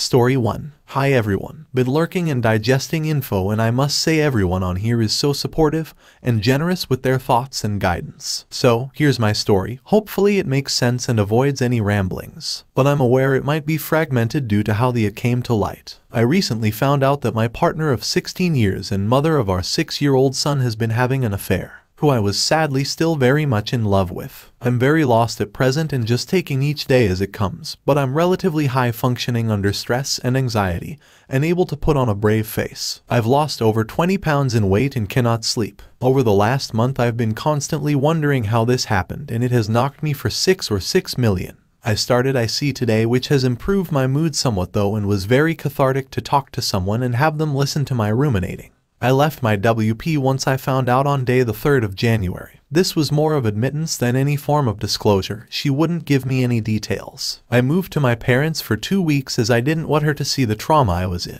Story 1. Hi everyone. Been lurking and digesting info and I must say everyone on here is so supportive and generous with their thoughts and guidance. So, here's my story. Hopefully it makes sense and avoids any ramblings. But I'm aware it might be fragmented due to how the it came to light. I recently found out that my partner of 16 years and mother of our 6-year-old son has been having an affair who I was sadly still very much in love with. I'm very lost at present and just taking each day as it comes, but I'm relatively high functioning under stress and anxiety, and able to put on a brave face. I've lost over 20 pounds in weight and cannot sleep. Over the last month I've been constantly wondering how this happened and it has knocked me for 6 or 6 million. I started IC today which has improved my mood somewhat though and was very cathartic to talk to someone and have them listen to my ruminating. I left my WP once I found out on day the 3rd of January. This was more of admittance than any form of disclosure. She wouldn't give me any details. I moved to my parents for two weeks as I didn't want her to see the trauma I was in.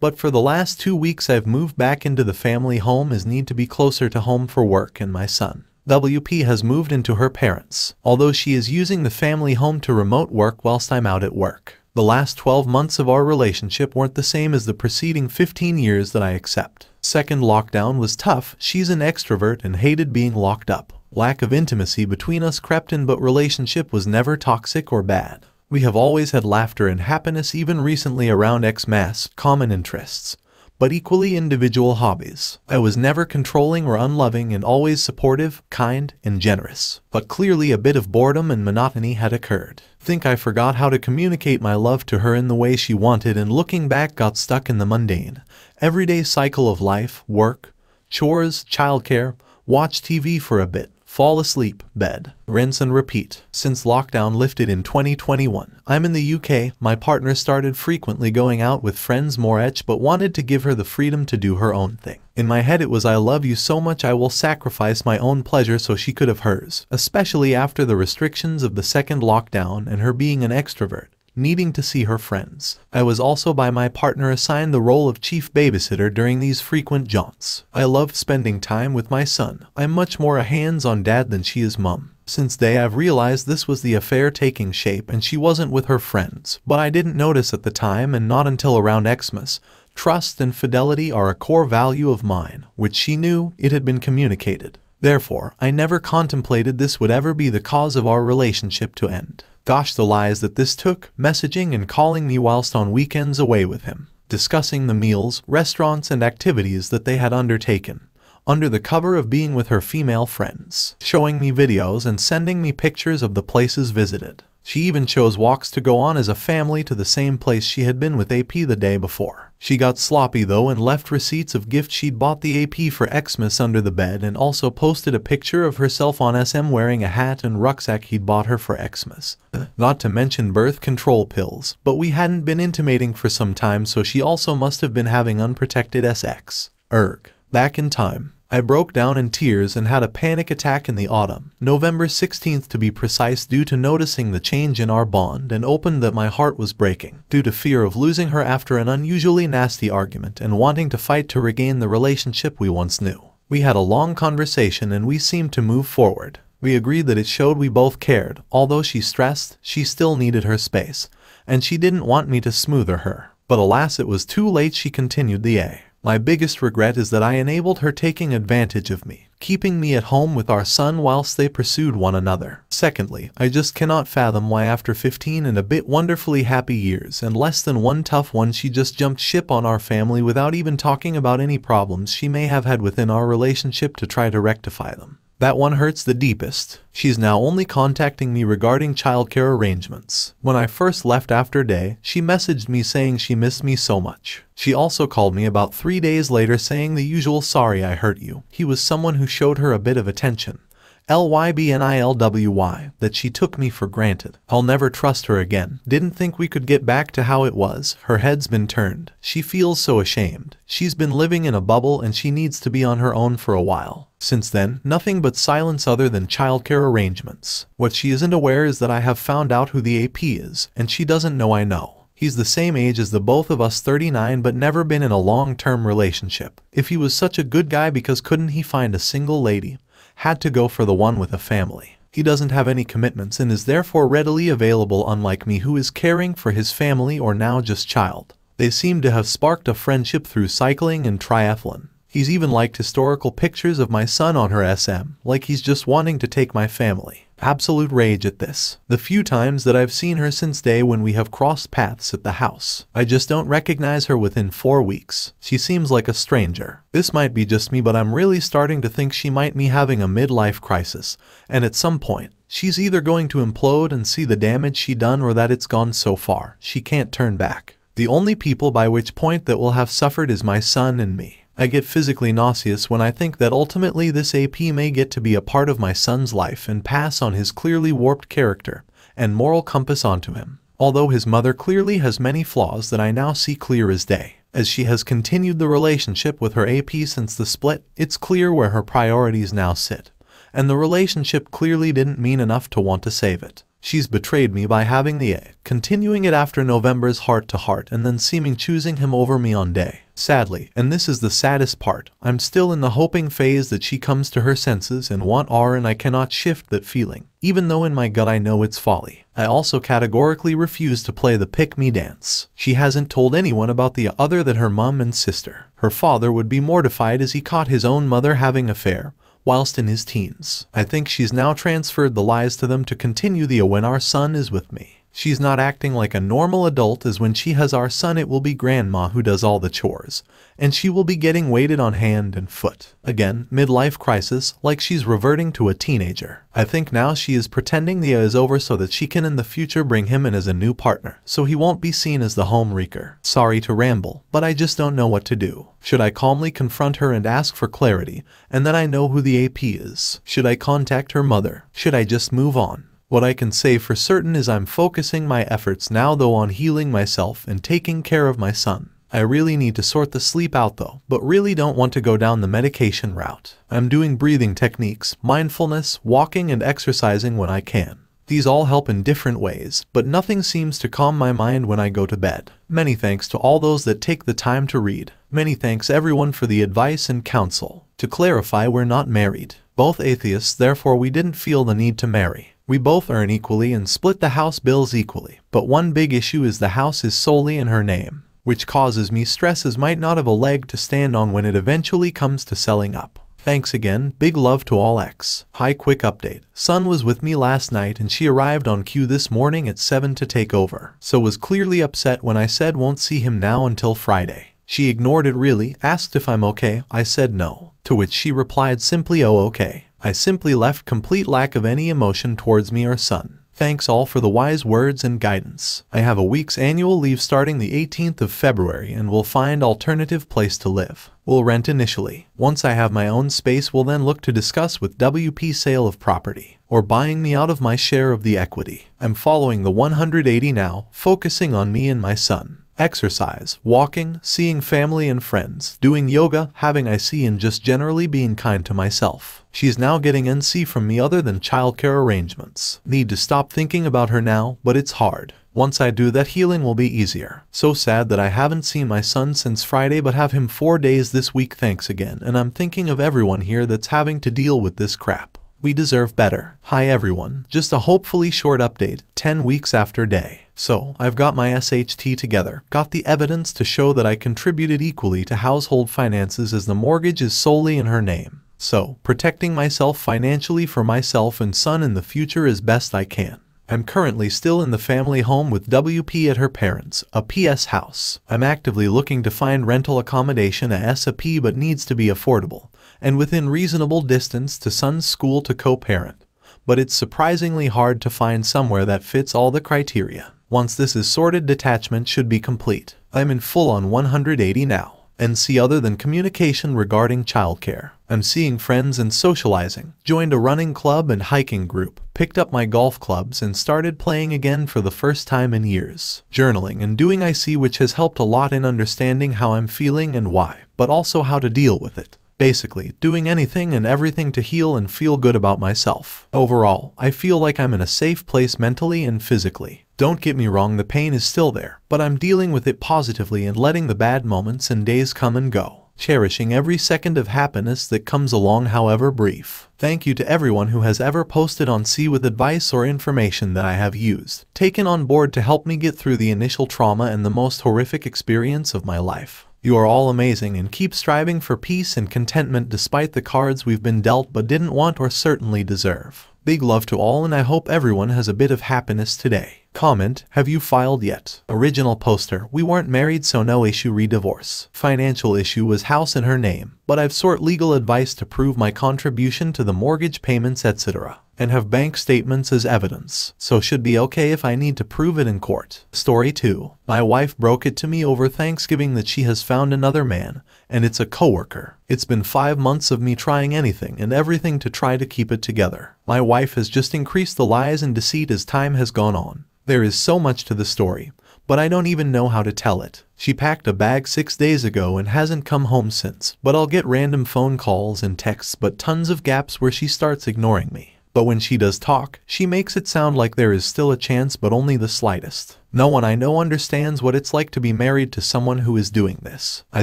But for the last two weeks I've moved back into the family home as need to be closer to home for work and my son. WP has moved into her parents, although she is using the family home to remote work whilst I'm out at work. The last 12 months of our relationship weren't the same as the preceding 15 years that I accept. Second lockdown was tough, she's an extrovert and hated being locked up. Lack of intimacy between us crept in but relationship was never toxic or bad. We have always had laughter and happiness even recently around Xmas, common interests but equally individual hobbies. I was never controlling or unloving and always supportive, kind, and generous. But clearly a bit of boredom and monotony had occurred. Think I forgot how to communicate my love to her in the way she wanted and looking back got stuck in the mundane, everyday cycle of life, work, chores, childcare, watch TV for a bit, Fall asleep, bed, rinse and repeat. Since lockdown lifted in 2021, I'm in the UK, my partner started frequently going out with friends more etch but wanted to give her the freedom to do her own thing. In my head it was I love you so much I will sacrifice my own pleasure so she could have hers, especially after the restrictions of the second lockdown and her being an extrovert needing to see her friends. I was also by my partner assigned the role of chief babysitter during these frequent jaunts. I love spending time with my son. I'm much more a hands-on dad than she is mum. Since day I've realized this was the affair taking shape and she wasn't with her friends, but I didn't notice at the time and not until around Xmas. Trust and fidelity are a core value of mine, which she knew it had been communicated. Therefore, I never contemplated this would ever be the cause of our relationship to end. Gosh the lies that this took, messaging and calling me whilst on weekends away with him, discussing the meals, restaurants and activities that they had undertaken, under the cover of being with her female friends, showing me videos and sending me pictures of the places visited. She even chose walks to go on as a family to the same place she had been with AP the day before. She got sloppy though and left receipts of gifts she'd bought the AP for Xmas under the bed and also posted a picture of herself on SM wearing a hat and rucksack he'd bought her for Xmas. Not to mention birth control pills, but we hadn't been intimating for some time so she also must have been having unprotected SX. Erg. Back in time. I broke down in tears and had a panic attack in the autumn, November 16th to be precise due to noticing the change in our bond and opened that my heart was breaking, due to fear of losing her after an unusually nasty argument and wanting to fight to regain the relationship we once knew. We had a long conversation and we seemed to move forward. We agreed that it showed we both cared, although she stressed she still needed her space, and she didn't want me to smoother her. But alas it was too late she continued the A. My biggest regret is that I enabled her taking advantage of me, keeping me at home with our son whilst they pursued one another. Secondly, I just cannot fathom why after 15 and a bit wonderfully happy years and less than one tough one she just jumped ship on our family without even talking about any problems she may have had within our relationship to try to rectify them. That one hurts the deepest. She's now only contacting me regarding childcare arrangements. When I first left after day, she messaged me saying she missed me so much. She also called me about three days later saying the usual sorry I hurt you. He was someone who showed her a bit of attention. LYBNILWY, that she took me for granted. I'll never trust her again. Didn't think we could get back to how it was. Her head's been turned. She feels so ashamed. She's been living in a bubble and she needs to be on her own for a while. Since then, nothing but silence other than childcare arrangements. What she isn't aware is that I have found out who the AP is, and she doesn't know I know. He's the same age as the both of us 39 but never been in a long-term relationship. If he was such a good guy because couldn't he find a single lady? Had to go for the one with a family. He doesn't have any commitments and is therefore readily available unlike me who is caring for his family or now just child. They seem to have sparked a friendship through cycling and triathlon. He's even liked historical pictures of my son on her SM, like he's just wanting to take my family. Absolute rage at this. The few times that I've seen her since day when we have crossed paths at the house, I just don't recognize her within four weeks. She seems like a stranger. This might be just me but I'm really starting to think she might be having a midlife crisis, and at some point, she's either going to implode and see the damage she done or that it's gone so far, she can't turn back. The only people by which point that will have suffered is my son and me. I get physically nauseous when I think that ultimately this AP may get to be a part of my son's life and pass on his clearly warped character and moral compass onto him. Although his mother clearly has many flaws that I now see clear as day. As she has continued the relationship with her AP since the split, it's clear where her priorities now sit. And the relationship clearly didn't mean enough to want to save it. She's betrayed me by having the A, continuing it after November's heart-to-heart and then seeming choosing him over me on day. Sadly, and this is the saddest part, I'm still in the hoping phase that she comes to her senses and want R and I cannot shift that feeling, even though in my gut I know it's folly. I also categorically refuse to play the pick-me dance. She hasn't told anyone about the other than her mum and sister. Her father would be mortified as he caught his own mother having affair, whilst in his teens. I think she's now transferred the lies to them to continue the when our son is with me. She's not acting like a normal adult as when she has our son it will be grandma who does all the chores, and she will be getting waited on hand and foot. Again, midlife crisis, like she's reverting to a teenager. I think now she is pretending the is over so that she can in the future bring him in as a new partner, so he won't be seen as the home wreaker. Sorry to ramble, but I just don't know what to do. Should I calmly confront her and ask for clarity, and then I know who the AP is? Should I contact her mother? Should I just move on? What I can say for certain is I'm focusing my efforts now though on healing myself and taking care of my son. I really need to sort the sleep out though, but really don't want to go down the medication route. I'm doing breathing techniques, mindfulness, walking and exercising when I can. These all help in different ways, but nothing seems to calm my mind when I go to bed. Many thanks to all those that take the time to read. Many thanks everyone for the advice and counsel. To clarify, we're not married. Both atheists, therefore we didn't feel the need to marry. We both earn equally and split the house bills equally, but one big issue is the house is solely in her name, which causes me stress as might not have a leg to stand on when it eventually comes to selling up. Thanks again, big love to all X. Hi quick update. Sun was with me last night and she arrived on cue this morning at 7 to take over, so was clearly upset when I said won't see him now until Friday. She ignored it really, asked if I'm okay, I said no, to which she replied simply oh okay. I simply left complete lack of any emotion towards me or son. Thanks all for the wise words and guidance. I have a week's annual leave starting the 18th of February and will find alternative place to live. We'll rent initially. Once I have my own space we'll then look to discuss with WP sale of property or buying me out of my share of the equity. I'm following the 180 now, focusing on me and my son exercise, walking, seeing family and friends, doing yoga, having IC and just generally being kind to myself. She is now getting NC from me other than childcare arrangements. Need to stop thinking about her now, but it's hard. Once I do that healing will be easier. So sad that I haven't seen my son since Friday but have him four days this week thanks again and I'm thinking of everyone here that's having to deal with this crap. We deserve better. Hi everyone, just a hopefully short update, 10 weeks after day. So, I've got my SHT together, got the evidence to show that I contributed equally to household finances as the mortgage is solely in her name. So, protecting myself financially for myself and son in the future as best I can. I'm currently still in the family home with WP at her parents', a PS house. I'm actively looking to find rental accommodation at SAP but needs to be affordable, and within reasonable distance to son's school to co-parent. But it's surprisingly hard to find somewhere that fits all the criteria. Once this is sorted detachment should be complete. I'm in full on 180 now and see other than communication regarding childcare. I'm seeing friends and socializing, joined a running club and hiking group, picked up my golf clubs and started playing again for the first time in years. Journaling and doing IC which has helped a lot in understanding how I'm feeling and why, but also how to deal with it. Basically, doing anything and everything to heal and feel good about myself. Overall, I feel like I'm in a safe place mentally and physically. Don't get me wrong, the pain is still there, but I'm dealing with it positively and letting the bad moments and days come and go. Cherishing every second of happiness that comes along however brief. Thank you to everyone who has ever posted on C with advice or information that I have used, taken on board to help me get through the initial trauma and the most horrific experience of my life. You are all amazing and keep striving for peace and contentment despite the cards we've been dealt but didn't want or certainly deserve. Big love to all and I hope everyone has a bit of happiness today. Comment, have you filed yet? Original poster, we weren't married so no issue re-divorce. Financial issue was house in her name, but I've sought legal advice to prove my contribution to the mortgage payments etc and have bank statements as evidence, so should be okay if I need to prove it in court. Story 2. My wife broke it to me over Thanksgiving that she has found another man, and it's a coworker. It's been five months of me trying anything and everything to try to keep it together. My wife has just increased the lies and deceit as time has gone on. There is so much to the story, but I don't even know how to tell it. She packed a bag six days ago and hasn't come home since, but I'll get random phone calls and texts but tons of gaps where she starts ignoring me. But when she does talk, she makes it sound like there is still a chance but only the slightest. No one I know understands what it's like to be married to someone who is doing this. I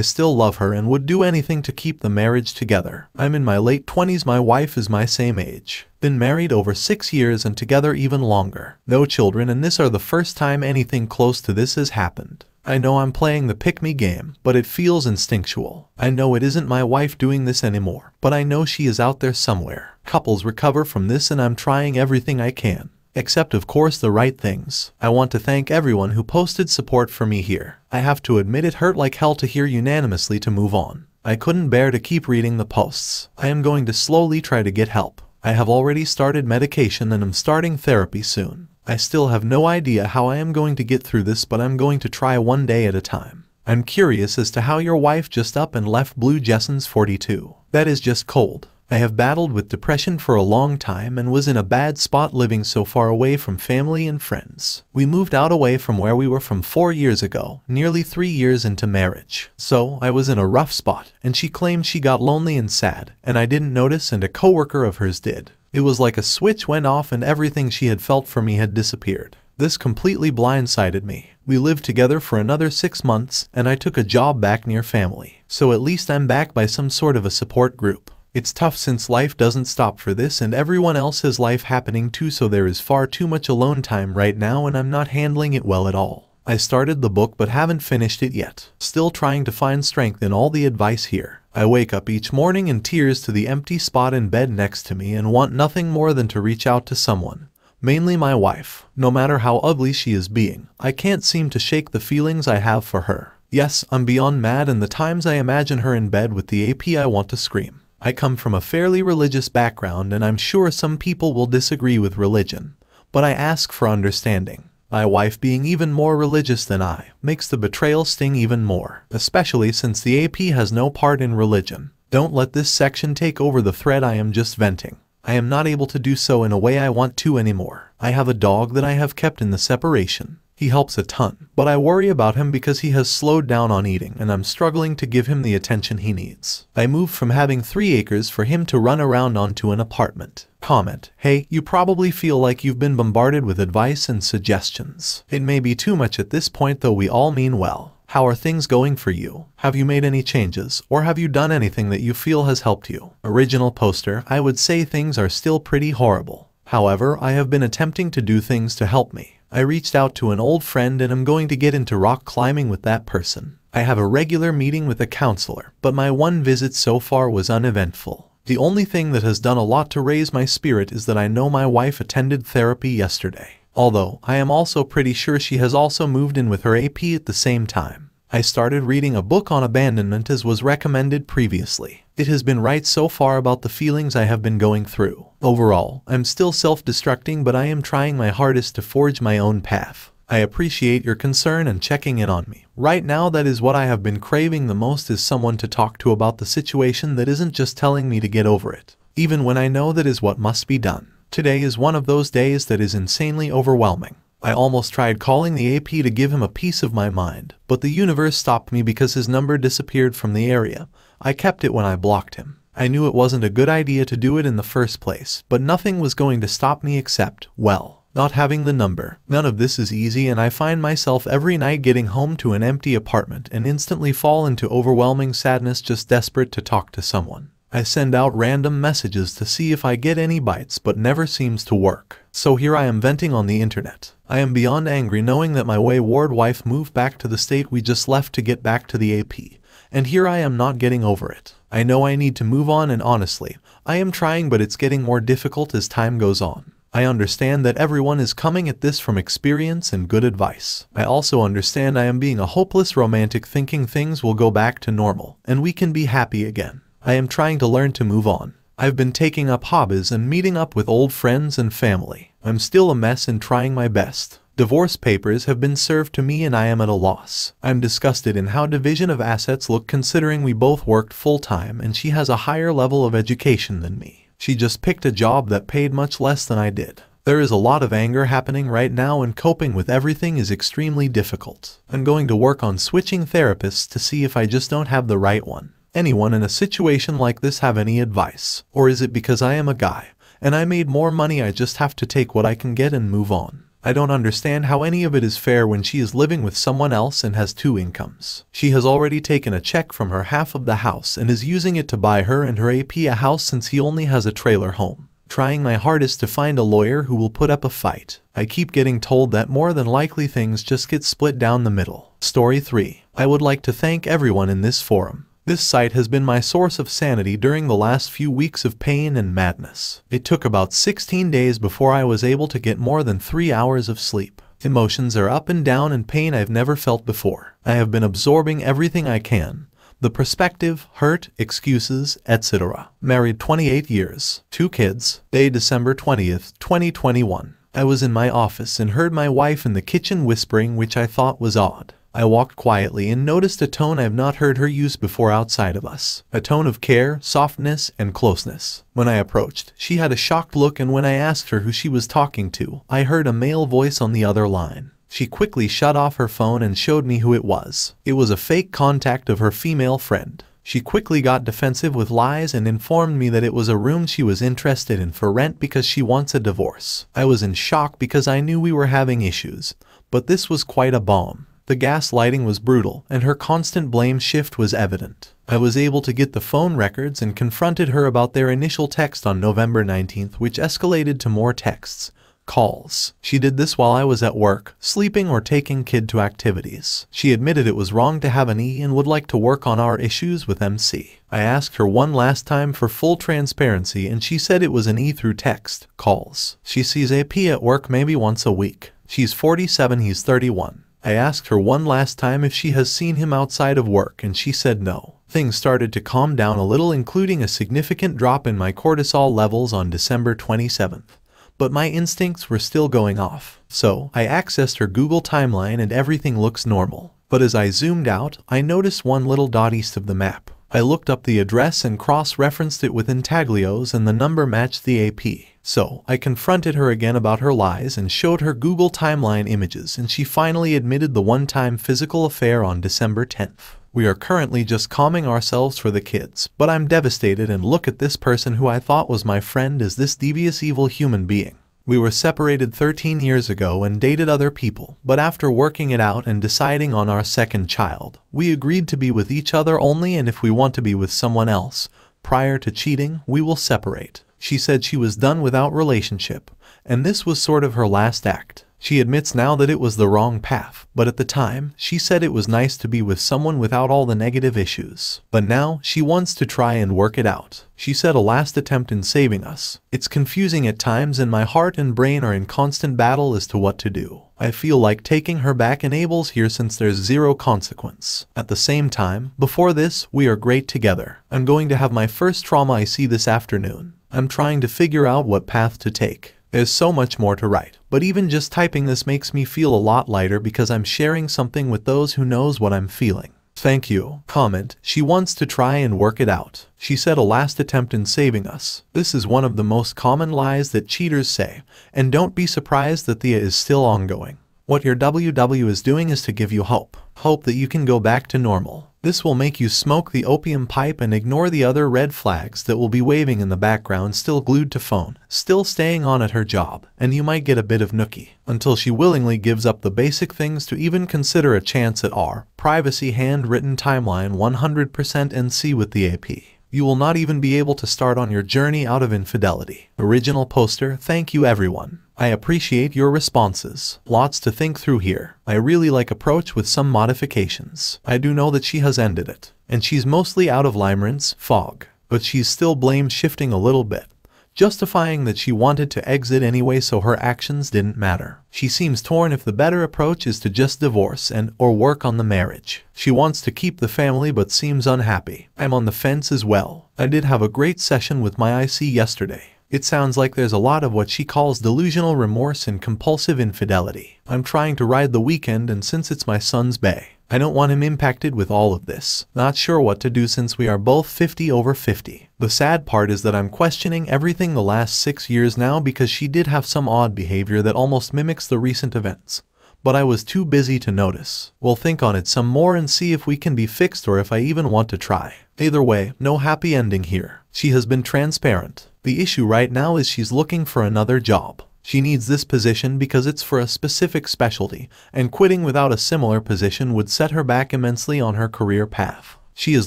still love her and would do anything to keep the marriage together. I'm in my late 20s, my wife is my same age. Been married over 6 years and together even longer. No children and this are the first time anything close to this has happened. I know I'm playing the pick me game, but it feels instinctual. I know it isn't my wife doing this anymore, but I know she is out there somewhere. Couples recover from this and I'm trying everything I can. Except of course the right things. I want to thank everyone who posted support for me here. I have to admit it hurt like hell to hear unanimously to move on. I couldn't bear to keep reading the posts. I am going to slowly try to get help. I have already started medication and am starting therapy soon. I still have no idea how I am going to get through this but I'm going to try one day at a time. I'm curious as to how your wife just up and left Blue Jessens 42. That is just cold. I have battled with depression for a long time and was in a bad spot living so far away from family and friends. We moved out away from where we were from four years ago, nearly three years into marriage. So I was in a rough spot and she claimed she got lonely and sad and I didn't notice and a coworker of hers did. It was like a switch went off and everything she had felt for me had disappeared. This completely blindsided me. We lived together for another six months and I took a job back near family. So at least I'm back by some sort of a support group. It's tough since life doesn't stop for this and everyone else has life happening too so there is far too much alone time right now and I'm not handling it well at all. I started the book but haven't finished it yet. Still trying to find strength in all the advice here. I wake up each morning in tears to the empty spot in bed next to me and want nothing more than to reach out to someone. Mainly my wife. No matter how ugly she is being, I can't seem to shake the feelings I have for her. Yes, I'm beyond mad and the times I imagine her in bed with the AP I want to scream. I come from a fairly religious background and I'm sure some people will disagree with religion, but I ask for understanding. My wife being even more religious than I makes the betrayal sting even more, especially since the AP has no part in religion. Don't let this section take over the thread I am just venting. I am not able to do so in a way I want to anymore. I have a dog that I have kept in the separation. He helps a ton, but I worry about him because he has slowed down on eating and I'm struggling to give him the attention he needs. I moved from having three acres for him to run around onto an apartment. Comment. Hey, you probably feel like you've been bombarded with advice and suggestions. It may be too much at this point though we all mean well. How are things going for you? Have you made any changes, or have you done anything that you feel has helped you? Original poster, I would say things are still pretty horrible. However, I have been attempting to do things to help me. I reached out to an old friend and I'm going to get into rock climbing with that person. I have a regular meeting with a counselor, but my one visit so far was uneventful. The only thing that has done a lot to raise my spirit is that I know my wife attended therapy yesterday. Although, I am also pretty sure she has also moved in with her AP at the same time. I started reading a book on abandonment as was recommended previously. It has been right so far about the feelings I have been going through. Overall, I'm still self-destructing but I am trying my hardest to forge my own path. I appreciate your concern and checking in on me. Right now that is what I have been craving the most is someone to talk to about the situation that isn't just telling me to get over it. Even when I know that is what must be done. Today is one of those days that is insanely overwhelming. I almost tried calling the AP to give him a piece of my mind, but the universe stopped me because his number disappeared from the area. I kept it when I blocked him. I knew it wasn't a good idea to do it in the first place, but nothing was going to stop me except, well, not having the number. None of this is easy and I find myself every night getting home to an empty apartment and instantly fall into overwhelming sadness just desperate to talk to someone. I send out random messages to see if I get any bites but never seems to work. So here I am venting on the internet. I am beyond angry knowing that my wayward wife moved back to the state we just left to get back to the AP. And here I am not getting over it. I know I need to move on and honestly, I am trying but it's getting more difficult as time goes on. I understand that everyone is coming at this from experience and good advice. I also understand I am being a hopeless romantic thinking things will go back to normal and we can be happy again. I am trying to learn to move on. I've been taking up hobbies and meeting up with old friends and family. I'm still a mess and trying my best. Divorce papers have been served to me and I am at a loss. I'm disgusted in how division of assets look considering we both worked full-time and she has a higher level of education than me. She just picked a job that paid much less than I did. There is a lot of anger happening right now and coping with everything is extremely difficult. I'm going to work on switching therapists to see if I just don't have the right one anyone in a situation like this have any advice? Or is it because I am a guy, and I made more money I just have to take what I can get and move on? I don't understand how any of it is fair when she is living with someone else and has two incomes. She has already taken a check from her half of the house and is using it to buy her and her AP a house since he only has a trailer home. Trying my hardest to find a lawyer who will put up a fight. I keep getting told that more than likely things just get split down the middle. Story 3. I would like to thank everyone in this forum. This site has been my source of sanity during the last few weeks of pain and madness. It took about 16 days before I was able to get more than 3 hours of sleep. Emotions are up and down and pain I've never felt before. I have been absorbing everything I can. The perspective, hurt, excuses, etc. Married 28 years. Two kids. Day December 20th, 2021. I was in my office and heard my wife in the kitchen whispering which I thought was odd. I walked quietly and noticed a tone I have not heard her use before outside of us. A tone of care, softness, and closeness. When I approached, she had a shocked look and when I asked her who she was talking to, I heard a male voice on the other line. She quickly shut off her phone and showed me who it was. It was a fake contact of her female friend. She quickly got defensive with lies and informed me that it was a room she was interested in for rent because she wants a divorce. I was in shock because I knew we were having issues, but this was quite a bomb. The gaslighting was brutal, and her constant blame shift was evident. I was able to get the phone records and confronted her about their initial text on November 19th, which escalated to more texts, calls. She did this while I was at work, sleeping or taking kid to activities. She admitted it was wrong to have an E and would like to work on our issues with MC. I asked her one last time for full transparency and she said it was an E through text, calls. She sees AP at work maybe once a week. She's 47, he's 31. I asked her one last time if she has seen him outside of work and she said no. Things started to calm down a little including a significant drop in my cortisol levels on December 27th. But my instincts were still going off. So, I accessed her Google timeline and everything looks normal. But as I zoomed out, I noticed one little dot east of the map. I looked up the address and cross-referenced it with Intelius and the number matched the AP. So, I confronted her again about her lies and showed her Google timeline images and she finally admitted the one-time physical affair on December 10th. We are currently just calming ourselves for the kids, but I'm devastated and look at this person who I thought was my friend as this devious evil human being. We were separated 13 years ago and dated other people, but after working it out and deciding on our second child, we agreed to be with each other only and if we want to be with someone else, prior to cheating, we will separate. She said she was done without relationship, and this was sort of her last act. She admits now that it was the wrong path, but at the time, she said it was nice to be with someone without all the negative issues. But now, she wants to try and work it out. She said a last attempt in saving us. It's confusing at times and my heart and brain are in constant battle as to what to do. I feel like taking her back enables here since there's zero consequence. At the same time, before this, we are great together. I'm going to have my first trauma IC this afternoon. I'm trying to figure out what path to take. There's so much more to write, but even just typing this makes me feel a lot lighter because I'm sharing something with those who knows what I'm feeling. Thank you. Comment. She wants to try and work it out. She said a last attempt in saving us. This is one of the most common lies that cheaters say, and don't be surprised that the A is still ongoing. What your WW is doing is to give you hope. Hope that you can go back to normal. This will make you smoke the opium pipe and ignore the other red flags that will be waving in the background still glued to phone, still staying on at her job, and you might get a bit of nookie, until she willingly gives up the basic things to even consider a chance at R, privacy handwritten timeline 100% NC with the AP you will not even be able to start on your journey out of infidelity. Original poster, thank you everyone. I appreciate your responses. Lots to think through here. I really like approach with some modifications. I do know that she has ended it. And she's mostly out of limerence, fog. But she's still blame shifting a little bit justifying that she wanted to exit anyway so her actions didn't matter. She seems torn if the better approach is to just divorce and or work on the marriage. She wants to keep the family but seems unhappy. I'm on the fence as well. I did have a great session with my IC yesterday. It sounds like there's a lot of what she calls delusional remorse and compulsive infidelity. I'm trying to ride the weekend and since it's my son's bay, I don't want him impacted with all of this. Not sure what to do since we are both 50 over 50. The sad part is that I'm questioning everything the last six years now because she did have some odd behavior that almost mimics the recent events. But I was too busy to notice. We'll think on it some more and see if we can be fixed or if I even want to try. Either way, no happy ending here. She has been transparent. The issue right now is she's looking for another job. She needs this position because it's for a specific specialty, and quitting without a similar position would set her back immensely on her career path. She is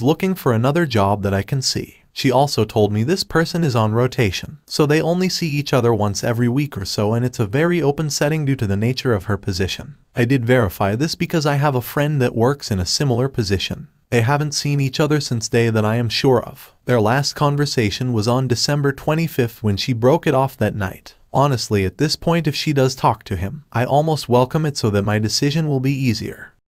looking for another job that I can see. She also told me this person is on rotation, so they only see each other once every week or so and it's a very open setting due to the nature of her position. I did verify this because I have a friend that works in a similar position. They haven't seen each other since day that I am sure of. Their last conversation was on December 25th when she broke it off that night. Honestly, at this point if she does talk to him, I almost welcome it so that my decision will be easier.